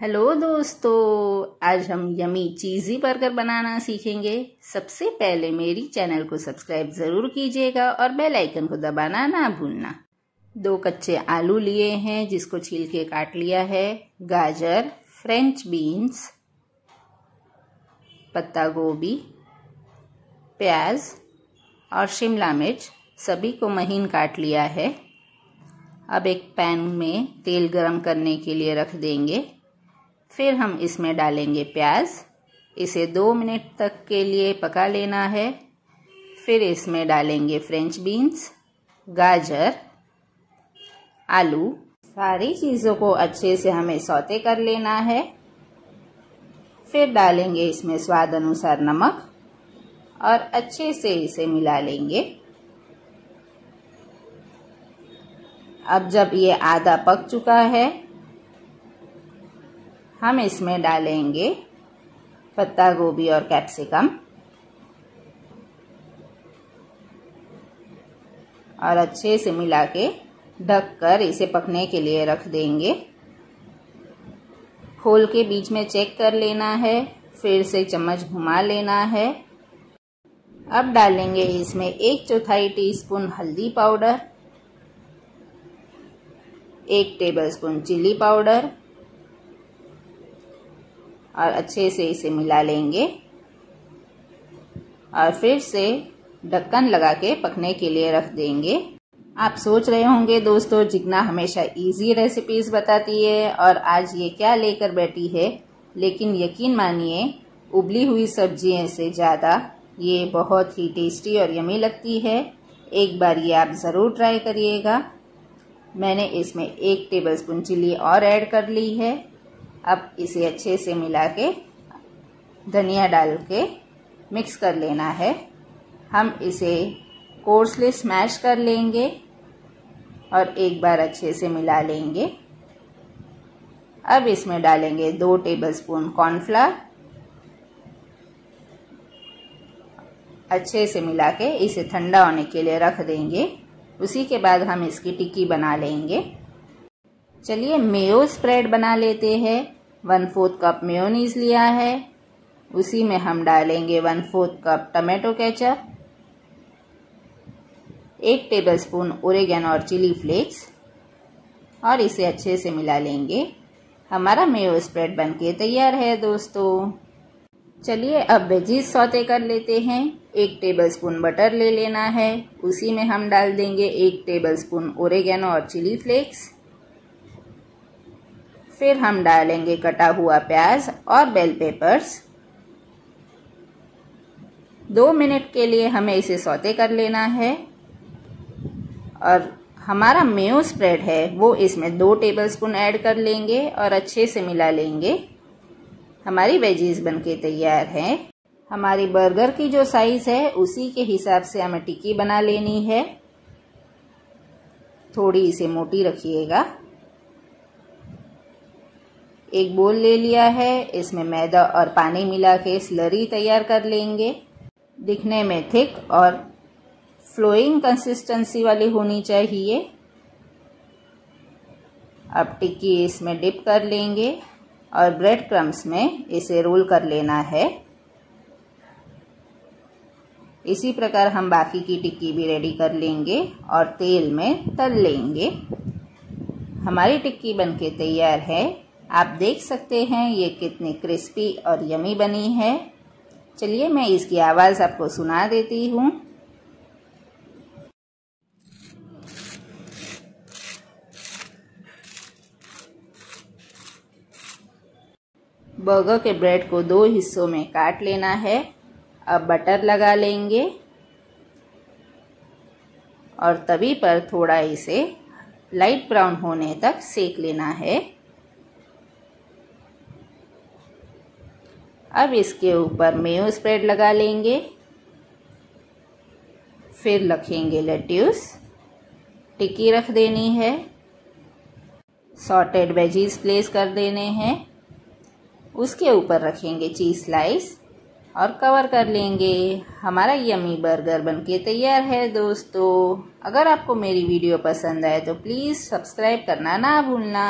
Hello दोस्तों, आज हम यमी चीज़ी बर्गर बनाना सीखेंगे। सबसे पहले मेरी चैनल को सब्सक्राइब ज़रूर कीजिएगा और बेल आइकन को दबाना ना भूलना। दो कच्चे आलू लिए हैं, जिसको छील के काट लिया है। गाजर, फ्रेंच बीन्स, पत्ता गोभी, प्याज और शिमला मिर्च, सभी को महीन काट लिया है। अब एक पैन में तेल गरम करने के लिए रख देंगे। फिर हम इसमें डालेंगे प्याज। इसे दो मिनट तक के लिए पका लेना है। फिर इसमें डालेंगे फ्रेंच बीन्स, गाजर, आलू। सारी चीज़ों को अच्छे से हमें सौते कर लेना है। फिर डालेंगे इसमें स्वाद अनुसार नमक और अच्छे से इसे मिला लेंगे। अब जब ये आधा पक चुका है हम इसमें डालेंगे पत्ता गोभी और कैप्सिकम और अच्छे से मिला के ढककर इसे पकने के लिए रख देंगे। खोल के बीच में चेक कर लेना है, फिर से चम्मच घुमा लेना है। अब डालेंगे इसमें एक चौथाई टीस्पून हल्दी पाउडर, एक टेबलस्पून चिली पाउडर और अच्छे से इसे मिला लेंगे। और फिर से ढक्कन लगा के पकने के लिए रख देंगे। आप सोच रहे होंगे, दोस्तों, जिगना हमेशा इजी रेसिपीज़ बताती है और आज ये क्या लेकर बैठी है। लेकिन यकीन मानिए, उबली हुई सब्जियों से ज़्यादा ये बहुत ही टेस्टी और यमी लगती है। एक बार ये आप ज़रूर ट्राई करिएगा। मैंने इसमें एक टेबलस्पून चिली और ऐड कर ली है। अब इसे अच्छे से मिला के धनिया डाल के मिक्स कर लेना है। हम इसे कोर्सली स्मैश कर लेंगे और एक बार अच्छे से मिला लेंगे। अब इसमें डालेंगे दो टेबलस्पून कॉर्नफ्लावर अच्छे से मिला के इसे ठंडा होने के लिए रख देंगे। उसी के बाद हम इसकी टिक्की बना लेंगे। चलिए मेयो स्प्रेड बना लेते हैं। वन फोर्थ कप मेयोनीज लिया है। उसी में हम डालेंगे one fourth cup tomato ketchup, एक टेबलस्पून ओरेगन और चिली फ्लेक्स, और इसे अच्छे से मिला लेंगे। हमारा मेयो स्प्रेड बनके तैयार है दोस्तों। चलिए अब वेजीज सौते कर लेते हैं। एक टेबलस्पून बटर ले लेना है। उसी में हम डाल देंगे एक टेबलस्पून ओरेगेनो और चिली फ्लेक्स। फिर हम डालेंगे कटा हुआ प्याज और बेल पेपर्स दो मिनट के लिए हमें इसे सौते कर लेना है। और हमारा मेयो स्प्रेड है, वो इसमें दो टेबलस्पून ऐड कर लेंगे और अच्छे से मिला लेंगे। हमारी वेजीज बनके तैयार है। हमारी बर्गर की जो साइज़ है, उसी के हिसाब से हमें टिक्की बना लेनी है। थोड़ी इसे मोटी रखिएगा। एक बोल ले लिया है, इसमें मैदा और पानी मिला के स्लरी तैयार कर लेंगे। दिखने में थिक और फ्लोइंग कंसिस्टेंसी वाली होनी चाहिए। अब टिक्की इसमें डिप कर लेंगे और ब्रेड क्रम्स में इसे रोल कर लेना है। इसी प्रकार हम बाकी की टिक्की भी रेडी कर लेंगे और तेल में तल लेंगे। हमारी टिक्की बनके तैयार है। आप देख सकते हैं ये कितनी क्रिस्पी और यमी बनी है। चलिए मैं इसकी आवाज़ आपको सुना देती हूँ। बर्गर के ब्रेड को दो हिस्सों में काट लेना है। अब बटर लगा लेंगे। और तभी पर थोड़ा इसे लाइट ब्राउन होने तक सेक लेना है। अब इसके ऊपर मेयो स्प्रेड लगा लेंगे। फिर रखेंगे लेट्यूस टिक्की रख देनी है। सॉटेड वेजीज प्लेस कर देने हैं। उसके ऊपर रखेंगे चीज़ स्लाइस और कवर कर लेंगे। हमारा यमी बर्गर बनके तैयार है दोस्तों। अगर आपको मेरी वीडियो पसंद आए तो प्लीज़ सब्सक्राइब करना ना भूलना।